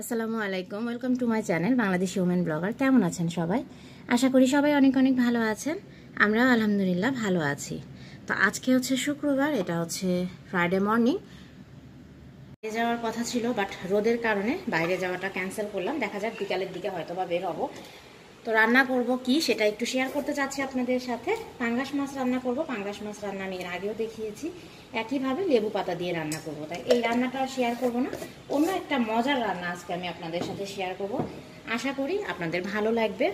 আসসালামু আলাইকুম। Welcome to my channel Bangladeshi women blogger কেমন আছেন সবাই? আশা করি সবাই অনেক অনেক ভালো আছেন। আমরাও আলহামদুলিল্লাহ ভালো আছি। তো আজকে হচ্ছে শুক্রবার, এটা হচ্ছে ফ্রাইডে মর্নিং বাইরে যাওয়ার কথা ছিল বাট রোদের কারণে বাইরে যাওয়াটা ক্যান্সেল করলাম। দেখা যাক বিকালের দিকে হয়তো বা বের হব। তো রান্না করব কি সেটা একটু শেয়ার করতে চাচ্ছি আপনাদের সাথে। পাঙ্গাস মাছ রান্না করব, পাঙ্গাস মাছ রান্না আমি এর আগেও দেখিয়েছি। একইভাবে লেবু পাতা দিয়ে রান্না করব। তাই এই রান্নাটা শেয়ার করব না। অন্য একটা মজার রান্না আজকে আমি আপনাদের সাথে শেয়ার করব। আশা করি আপনাদের ভালো লাগবে।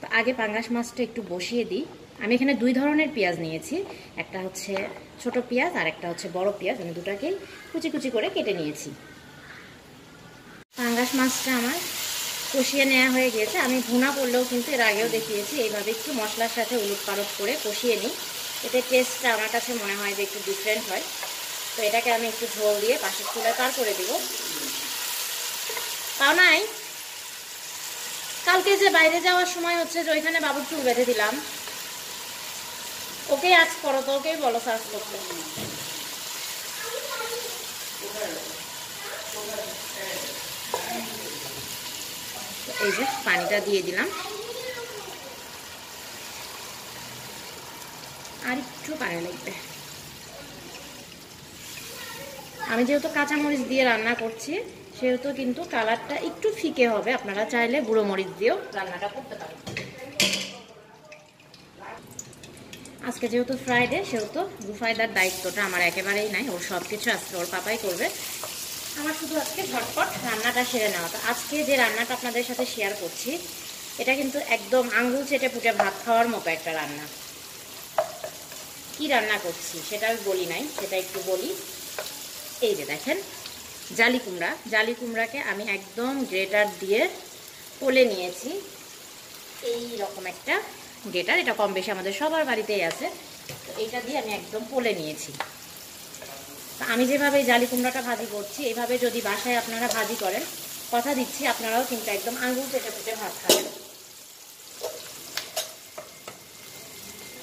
তো আগে পাঙ্গাস মাছটা একটু বসিয়ে দিই। আমি এখানে দুই ধরনের পেঁয়াজ নিয়েছি। একটা হচ্ছে ছোট পেঁয়াজ আর একটা হচ্ছে বড় পেঁয়াজ। আমি দুটাকেই কুচি কুচি করে কেটে নিয়েছি। পাঙ্গাস মাছটা আমার কষিয়ে নেওয়া হয়ে গিয়েছে আমি ভুনা করলেও কিন্তু এর আগেও দেখিয়েছি। এইভাবে একটু মশলার সাথে উলুট পালট করে কষিয়ে নিই। এতে টেস্টটা আমার কাছে মনে হয় যে একটু ডিফারেন্ট হয়। তো এটাকে আমি একটু ঝোল দিয়ে পাশের চুলায় পার করে দিব। পাও নাই। কালকে যে বাইরে যাওয়ার সময় হচ্ছে যে ওইখানে বাবুর চুল বেঁধে দিলাম। ওকে আজ করো তো, ওকেই বলো সার্চ করতে। এই যে পানিটা দিয়ে দিলাম। আর একটু পানি লাগবে। আমি যেহেতু কাঁচামরিচ দিয়ে রান্না করছি, সেহেতু কিন্তু কালারটা একটু ফিকে হবে। আপনারা চাইলে গুঁড়ো মরিচ দিয়েও রান্নাটা করতে পারেন। আজকে যেহেতু ফ্রাইডে সেহেতু রুফায়দার দায়িত্বটা আমার একেবারেই নাই। ওর সব কিছু আজকে ওর পাপাই করবে। আমার শুধু আজকে ঝটপট রান্নাটা সেরে নেওয়া। তো আজকে যে রান্নাটা আপনাদের সাথে শেয়ার করছি, এটা কিন্তু একদম আঙ্গুল চেটে পুটে ভাত খাওয়ার মতো একটা রান্না। কি রান্না করছি সেটা আমি বলি নাই, সেটা একটু বলি। এই যে দেখেন, জালি কুমড়া। জালি কুমড়াকে আমি একদম গ্রেটার দিয়ে পলে নিয়েছি। এই রকম একটা গ্রেটার, এটা কম বেশি আমাদের সবার বাড়িতেই আছে। তো এইটা দিয়ে আমি একদম পলে নিয়েছি। আমি যেভাবে জালি কুমড়াটা ভাজি করছি এইভাবে যদি বাসায় আপনারা ভাজি করেন, কথা দিচ্ছি, আপনারাও কিন্তু একদম আঙুল চেটে ফুটে ভাত খাবেন।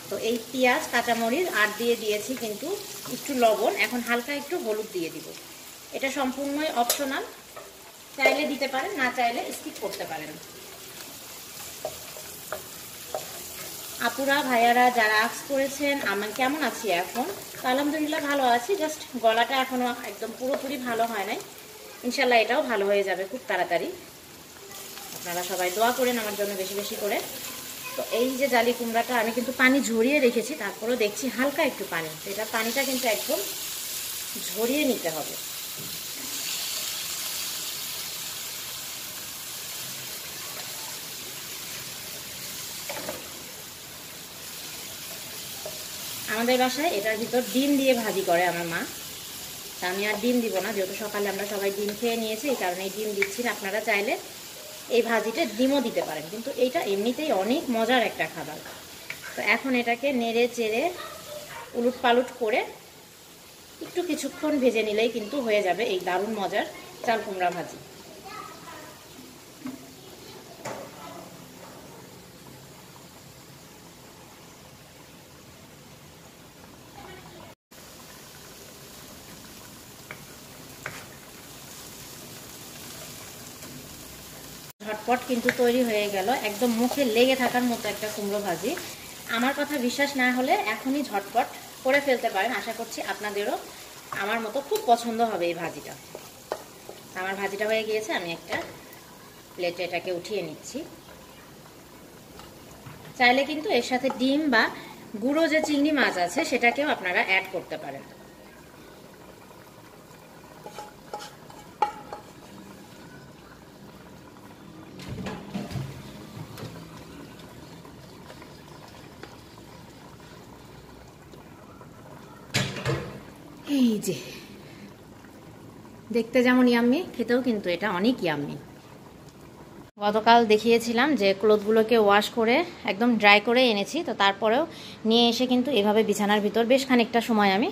তো এই পেঁয়াজ, কাঁচামরিচ, আর দিয়ে দিয়েছি কিন্তু একটু লবণ, এখন হালকা একটু হলুদ দিয়ে দিব। এটা সম্পূর্ণই অপশনাল চাইলে দিতে পারেন, না চাইলে স্কিপ করতে পারেন। আপুরা, ভাইয়ারা যারা আক্স করেছেন, আমার কেমন আছি এখন? তো আলহামদুলিল্লাহ ভালো আছি জাস্ট গলাটা এখনও একদম পুরোপুরি ভালো হয় নাই। ইনশাল্লাহ এটাও ভালো হয়ে যাবে খুব তাড়াতাড়ি। আপনারা সবাই দোয়া করেন আমার জন্য বেশি বেশি করে। তো এই যে জালি কুমড়াটা আমি কিন্তু পানি ঝরিয়ে রেখেছি, তারপরেও দেখছি হালকা একটু পানি। তো এটা পানিটা কিন্তু একদম ঝরিয়ে নিতে হবে। আমাদের বাসায় এটার ভিতর ডিম দিয়ে ভাজি করে আমার মা। তা আমি আর ডিম দিব না, যেহেতু সকালে আমরা সবাই ডিম খেয়ে নিয়েছি, এই কারণে ডিম দিচ্ছি না। আপনারা চাইলে এই ভাজিটা ডিমও দিতে পারেন, কিন্তু এইটা এমনিতেই অনেক মজার একটা খাবার। তো এখন এটাকে নেড়ে চেড়ে উলুট পালুট করে একটু কিছুক্ষণ ভেজে নিলেই কিন্তু হয়ে যাবে এই দারুণ মজার চাল কুমড়া ভাজি। ঝটপট কিন্তু তৈরি হয়ে গেল, একদম মুখে লেগে থাকার মতো একটা কুমড়ো ভাজি। আমার কথা বিশ্বাস না হলে এখনই ঝটপট করে ফেলতে পারেন, আশা করছি আপনাদেরও আমার মতো খুব পছন্দ হবে এই ভাজিটা। আমার ভাজিটা হয়ে গিয়েছে, আমি একটা প্লেটে এটাকে উঠিয়ে নিচ্ছি। চাইলে কিন্তু এর সাথে ডিম বা গুঁড়ো যে চিংড়ি মাছ আছে, সেটাকেও আপনারা অ্যাড করতে পারেন এই যে। দেখতে যেমন ইয়াম্মি খেতেও কিন্তু এটা অনেক ইয়াম্মি গতকাল দেখিয়েছিলাম যে ক্লোথগুলোকে ওয়াশ করে, একদম ড্রাই করে এনেছি, তো তারপরেও নিয়ে এসে কিন্তু এভাবে বিছানার ভিতর বেশ খানিকটা সময় আমি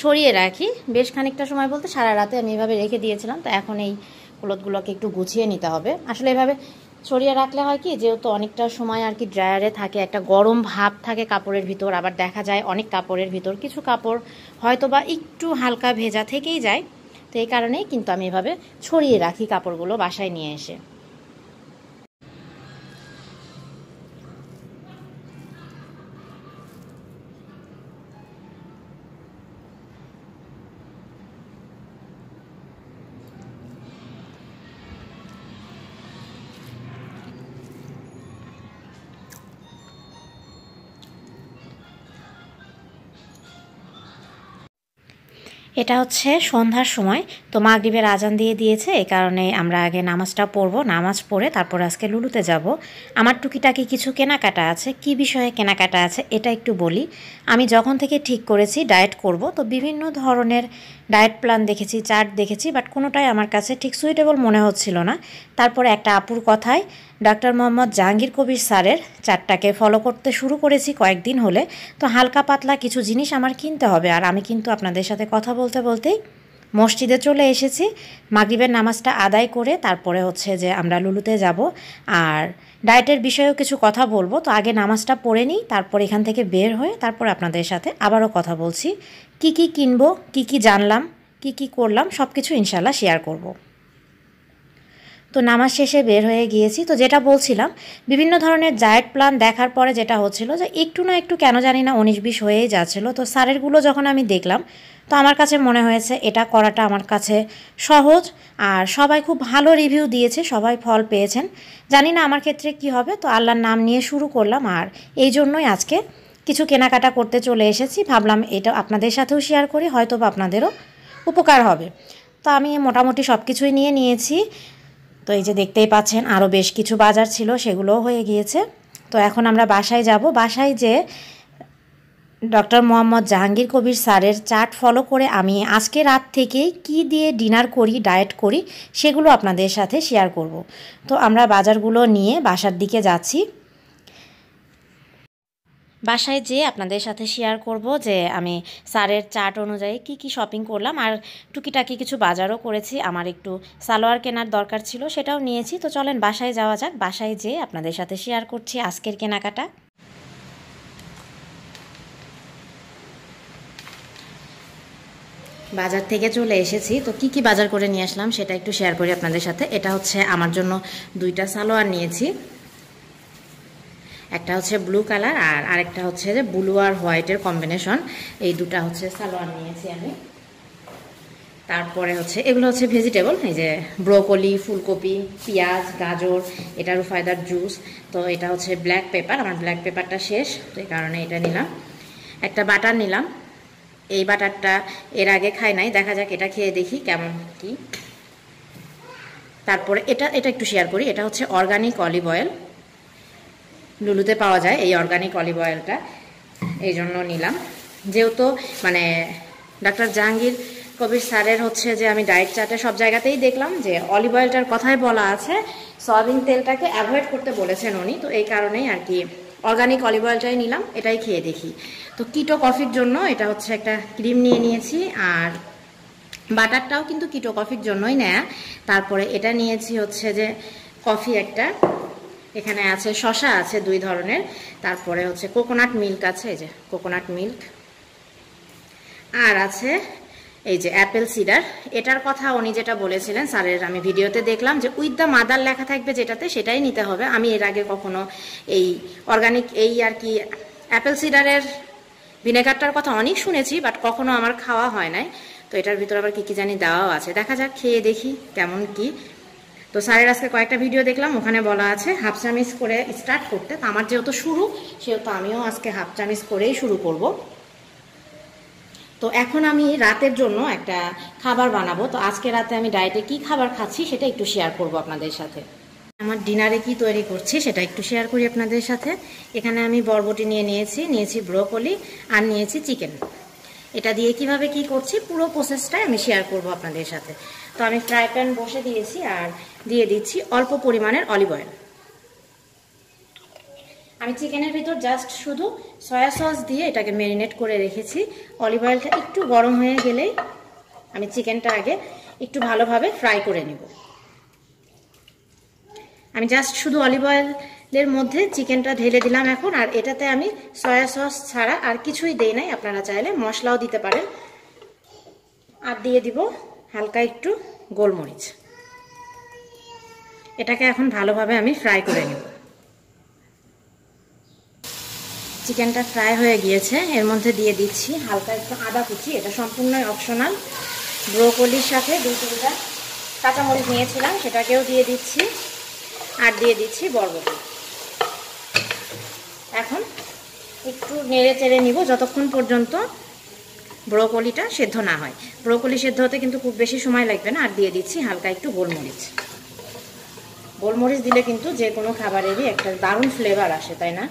ছড়িয়ে রাখি। বেশ খানিকটা সময় বলতে সারা রাতে আমি এভাবে রেখে দিয়েছিলাম, তো এখন এই ক্লোথগুলোকে একটু গুছিয়ে নিতে হবে। আসলে এভাবে ছড়িয়ে রাখলে হয় কি, যেহেতু অনেকটা সময় আর কি ড্রায়ারে থাকে, একটা গরম ভাব থাকে কাপড়ের ভিতর, আবার দেখা যায় অনেক কাপড়ের ভিতর, কিছু কাপড় হয়তো বা একটু হালকা ভেজা থেকেই যায়, তো এই কারণেই কিন্তু আমি এভাবে ছড়িয়ে রাখি কাপড়গুলো বাসায় নিয়ে এসে। এটা হচ্ছে সন্ধ্যার সময়। তো মাগরীবের আজান দিয়ে দিয়েছে এই কারণে আমরা আগে নামাজটা পড়ব। নামাজ পড়ে তারপর আজকে লুলুতে যাব। আমার টুকিটাকি কিছু কেনাকাটা আছে। কি বিষয়ে কেনাকাটা আছে এটা একটু বলি। আমি যখন থেকে ঠিক করেছি ডায়েট করব, তো বিভিন্ন ধরনের ডায়েট প্ল্যান দেখেছি, চার্ট দেখেছি, বাট কোনোটাই আমার কাছে ঠিক সুইটেবল মনে হচ্ছিল না। তারপরে একটা আপুর কথায় ডাক্তার মোহাম্মদ জাহাঙ্গীর কবির স্যারের চারটাকে ফলো করতে শুরু করেছি কয়েকদিন হলে। তো হালকা পাতলা কিছু জিনিস আমার কিনতে হবে, আর আমি কিন্তু আপনাদের সাথে কথা বলতে বলতেই মসজিদে চলে এসেছি। মাগরিবের নামাজটা আদায় করে তারপরে হচ্ছে যে আমরা লুলুতে যাব। আর ডায়েটের বিষয়েও কিছু কথা বলব। তো আগে নামাজটা পড়ে নিই, তারপর এখান থেকে বের হয়ে তারপর আপনাদের সাথে আবারও কথা বলছি। কি কি কিনবো, কি কি জানলাম, কি কি করলাম সব কিছু ইনশাল্লাহ শেয়ার করব। তো নামাজ শেষে বের হয়ে গিয়েছি। তো যেটা বলছিলাম, বিভিন্ন ধরনের ডায়েট প্ল্যান দেখার পরে যেটা হচ্ছিল যে একটু না একটু কেন জানি না উনিশ বিশ হয়েই যাচ্ছিল। তো স্যারেরগুলো যখন আমি দেখলাম, তো আমার কাছে মনে হয়েছে এটা করাটা আমার কাছে সহজ আর সবাই খুব ভালো রিভিউ দিয়েছে, সবাই ফল পেয়েছেন। জানি না আমার ক্ষেত্রে কি হবে, তো আল্লাহর নাম নিয়ে শুরু করলাম আর এই জন্যই আজকে কিছু কেনাকাটা করতে চলে এসেছি। ভাবলাম এটা আপনাদের সাথেও শেয়ার করি হয়তো বা আপনাদেরও উপকার হবে। তো আমি মোটামুটি সব কিছুই নিয়ে নিয়েছি। তো এই যে দেখতেই পাচ্ছেন আরও বেশ কিছু বাজার ছিল, সেগুলোও হয়ে গিয়েছে। তো এখন আমরা বাসায় যাব। বাসায় যে ডক্টর মোহাম্মদ জাহাঙ্গীর কবির স্যারের চার্ট ফলো করে আমি আজকে রাত থেকে কি দিয়ে ডিনার করি, ডায়েট করি, সেগুলো আপনাদের সাথে শেয়ার করব। তো আমরা বাজারগুলো নিয়ে বাসার দিকে যাচ্ছি। বাসায় যেয়ে আপনাদের সাথে শেয়ার করব যে আমি স্যারের চার্ট অনুযায়ী কি কি শপিং করলাম আর টুকিটাকি কিছু বাজারও করেছি। আমার একটু সালোয়ার কেনার দরকার ছিল, সেটাও নিয়েছি। তো চলেন বাসায় যাওয়া যাক। বাসায় যেয়ে আপনাদের সাথে শেয়ার করছি আজকের কেনাকাটা। বাজার থেকে চলে এসেছি। তো কি কি বাজার করে নিয়ে আসলাম সেটা একটু শেয়ার করি আপনাদের সাথে। এটা হচ্ছে আমার জন্য দুইটা সালোয়ার নিয়েছি। একটা হচ্ছে ব্লু কালার আর আরেকটা হচ্ছে যে ব্লু আর হোয়াইটের কম্বিনেশন এই দুটা হচ্ছে সালোয়ার নিয়েছি আমি। তারপরে হচ্ছে, এগুলো হচ্ছে ভেজিটেবল এই যে ব্রোকলি ফুলকপি, পেঁয়াজ, গাজর, এটা রুফায়দার জুস তো এটা হচ্ছে ব্ল্যাক পেপার আমার ব্ল্যাক পেপারটা শেষ, তো এই কারণে এটা নিলাম। একটা বাটার নিলাম। এই বাটারটা এর আগে খাই নাই, দেখা যাক এটা খেয়ে দেখি কেমন কি। তারপরে এটা এটা একটু শেয়ার করি, এটা হচ্ছে অর্গানিক অলিভ অয়েল লুলুতে পাওয়া যায় এই অর্গানিক অলিভ অয়েলটা এই জন্য নিলাম। যেহেতু মানে ডাক্তার জাহাঙ্গীর কবির স্যারের হচ্ছে যে আমি ডায়েট চার্টে সব জায়গাতেই দেখলাম যে অলিভ অয়েলটার কথাই বলা আছে। সয়াবিন তেলটাকে অ্যাভয়েড করতে বলেছেন উনি। তো এই কারণেই আর কি অর্গানিক অলিভ অয়েলটাই নিলাম, এটাই খেয়ে দেখি। তো কিটো কফির জন্য এটা হচ্ছে একটা ক্রিম নিয়ে নিয়েছি, আর বাটারটাও কিন্তু কিটো কফির জন্যই নেয়া। তারপরে এটা নিয়েছি হচ্ছে যে কফি একটা। এখানে আছে শশা আছে দুই ধরনের। তারপরে হচ্ছে কোকোনাট মিল্ক আছে, এই যে কোকোনাট মিল্ক। আর আছে এই যে অ্যাপেল সিডার। এটার কথা উনি যেটা বলেছিলেন, স্যারের আমি ভিডিওতে দেখলাম যে উইথ দ্য মাদার লেখা থাকবে যেটাতে সেটাই নিতে হবে। আমি এর আগে কখনো এই অর্গানিক এই আর কি অ্যাপেল সিডারের ভিনেগারটার কথা অনেক শুনেছি, বাট কখনো আমার খাওয়া হয় নাই। তো এটার ভিতরে আবার কি কি জানি দেওয়াও আছে। দেখা যাক, খেয়ে দেখি কেমন কি। তো স্যারের আজকে কয়েকটা ভিডিও দেখলাম, ওখানে বলা আছে হাফ চামিচ করে স্টার্ট করতে। তো আমার যেহেতু শুরু, সেহেতু আমিও আজকে হাফ চামিচ করেই শুরু করব। তো এখন আমি রাতের জন্য একটা খাবার বানাবো। তো আজকে রাতে আমি ডায়েটে কি খাবার খাচ্ছি সেটা একটু শেয়ার করব আপনাদের সাথে। আমার ডিনারে কি তৈরি করছি সেটা একটু শেয়ার করি আপনাদের সাথে। এখানে আমি বরবটি নিয়ে নিয়েছি নিয়েছি ব্রোকলি আর নিয়েছি চিকেন এটা দিয়ে কীভাবে কি করছি পুরো প্রসেসটাই আমি শেয়ার করব আপনাদের সাথে। তো আমি ফ্রাই প্যান বসে দিয়েছি আর দিয়ে দিচ্ছি অল্প পরিমাণের অলিভ অয়েল আমি চিকেনের ভিতর জাস্ট শুধু সয়া সস দিয়ে এটাকে ম্যারিনেট করে রেখেছি। অলিভ অয়েলটা একটু গরম হয়ে গেলেই আমি চিকেনটা আগে একটু ভালোভাবে ফ্রাই করে নেব। আমি জাস্ট শুধু অলিভ অয়েলের মধ্যে চিকেনটা ঢেলে দিলাম এখন, আর এটাতে আমি সয়া সস ছাড়া আর কিছুই দেই নাই। আপনারা চাইলে মশলাও দিতে পারেন। আর দিয়ে দিব হালকা একটু গোলমরিচ। এটাকে এখন ভালোভাবে আমি ফ্রাই করে নেব। চিকেনটা ফ্রাই হয়ে গিয়েছে। এর মধ্যে দিয়ে দিচ্ছি হালকা একটু আদা কুচি। এটা সম্পূর্ণই অপশনাল ব্রোকলির সাথে দুই তিনটা কাঁচামরিচ নিয়েছিলাম, সেটাকেও দিয়ে দিচ্ছি। আর দিয়ে দিচ্ছি বরবটি। এখন একটু নেড়ে চেড়ে নিব যতক্ষণ পর্যন্ত ব্রোকলিটা সেদ্ধ না হয়। ব্রোকলি সেদ্ধ হতে কিন্তু খুব বেশি সময় লাগবে না। আর দিয়ে দিচ্ছি হালকা একটু গোলমরিচ। গোলমরিচ দিলে কিন্তু যে কোনো খাবারেরই একটা দারুণ ফ্লেভার আসে তাই না?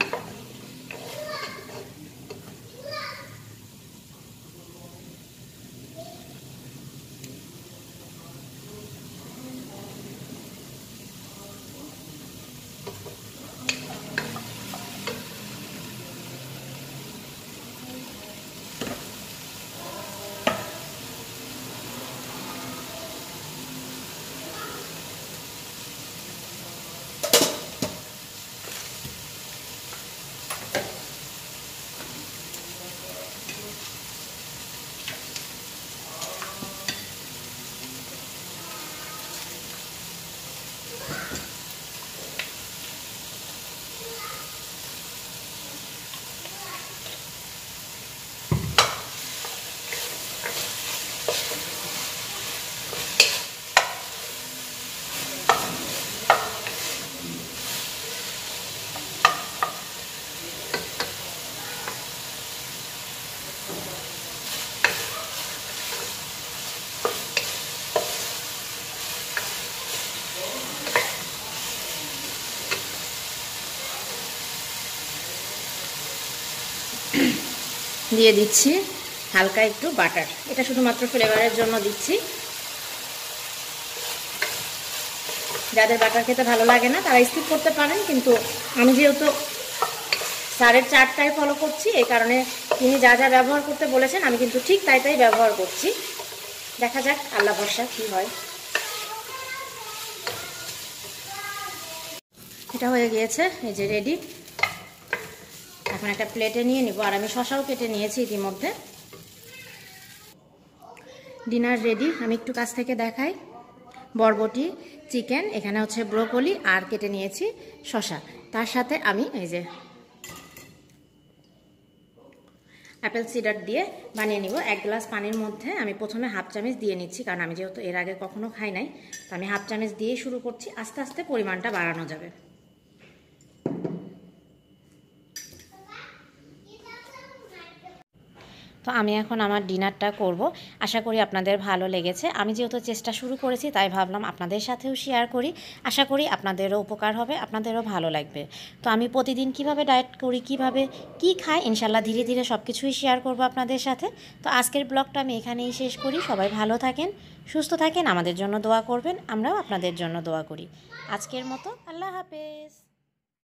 দিয়ে দিচ্ছি হালকা একটু বাটার। এটা শুধুমাত্র ফ্লেভারের জন্য দিচ্ছি। যাদের বাটার খেতে ভালো লাগে না, তারা স্কিপ করতে পারেন, কিন্তু আমি যেহেতু স্যারের চারটায় ফলো করছি, এই কারণে তিনি যা যা ব্যবহার করতে বলেছেন, আমি কিন্তু ঠিক তাই তাই ব্যবহার করছি। দেখা যাক আল্লাহ ভরসা কী হয়। এটা হয়ে গিয়েছে, এই যে রেডি এখন একটা প্লেটে নিয়ে নিব, আর আমি শশাও কেটে নিয়েছি ইতিমধ্যে। ডিনার রেডি আমি একটু কাছ থেকে দেখাই। বরবটি চিকেন এখানে হচ্ছে ব্রোকলি আর কেটে নিয়েছি শশা। তার সাথে আমি এই যে অ্যাপেল সিডার দিয়ে বানিয়ে নিব। এক গ্লাস পানির মধ্যে আমি প্রথমে হাফ চামচ দিয়ে নিচ্ছি, কারণ আমি যেহেতু এর আগে কখনো খাই নাই, তো আমি হাফ চামচ দিয়ে শুরু করছি। আস্তে আস্তে পরিমাণটা বাড়ানো যাবে। তো আমি এখন আমার ডিনারটা করব। আশা করি আপনাদের ভালো লেগেছে। আমি যেহেতু চেষ্টা শুরু করেছি, তাই ভাবলাম আপনাদের সাথেও শেয়ার করি। আশা করি আপনাদেরও উপকার হবে, আপনাদেরও ভালো লাগবে। তো আমি প্রতিদিন কীভাবে ডায়েট করি, কীভাবে কি খাই ইনশাল্লাহ ধীরে ধীরে সব কিছুই শেয়ার করব আপনাদের সাথে। তো আজকের ব্লগটা আমি এখানেই শেষ করি। সবাই ভালো থাকেন, সুস্থ থাকেন, আমাদের জন্য দোয়া করবেন, আমরাও আপনাদের জন্য দোয়া করি। আজকের মতো আল্লাহ হাফেজ।